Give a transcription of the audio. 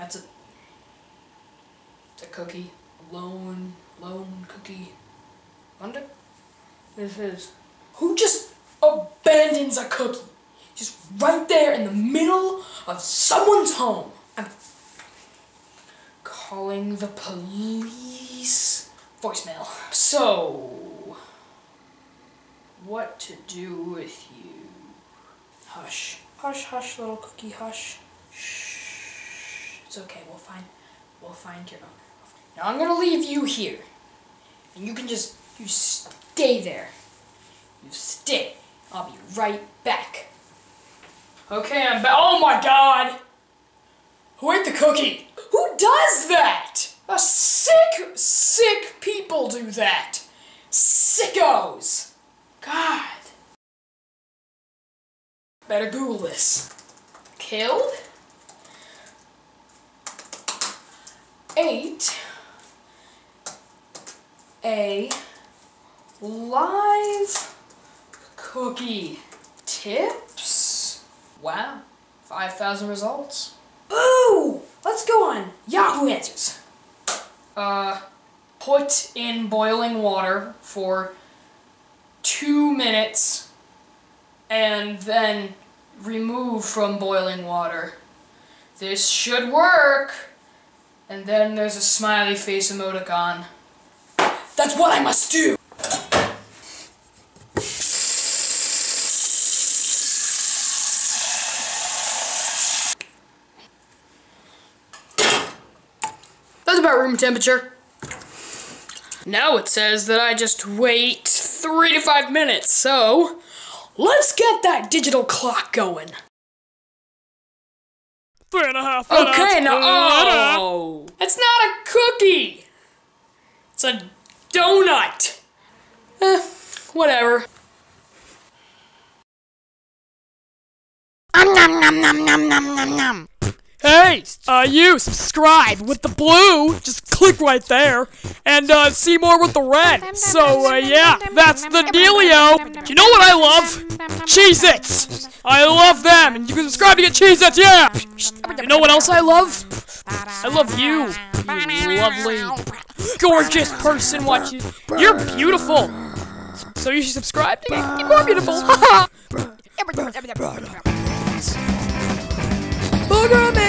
That's a. A cookie. Lone, lone cookie. Wonder. This is. Who just abandons a cookie? Just right there in the middle of someone's home. I'm calling the police. Voicemail. So, what to do with you? Hush. Hush, hush, little cookie, hush. It's okay, we'll find we'll find your. Now I'm gonna leave you here. And you can just you stay there. You stay. I'll be right back. Okay, I'm back. Oh my god! Who ate the cookie? Who does that? A sick, sick people do that. Sickos. God. Better Google this. Killed? Ate a live cookie. Tips? Wow. 5,000 results. Ooh! Let's go on Yahoo Answers. Uh, put in boiling water for two minutes and then remove from boiling water. This should work. And then there's a smiley face emoticon. That's what I must do! That's about room temperature. Now it says that I just wait three to five minutes, so let's get that digital clock going. Three and a half minutes. Okay, now, oh, it's not a cookie. It's a donut. Eh, whatever. Hey, uh, you subscribe with the blue. Just click right there, and uh, see more with the red. So uh, yeah, that's the dealio. You know what I love? Cheez-Its. I love them, and you can subscribe to get Cheez-Its. Yeah. You know what else I love? I love you. You lovely, gorgeous person watching. You're beautiful. So you should subscribe to get more beautiful. Booger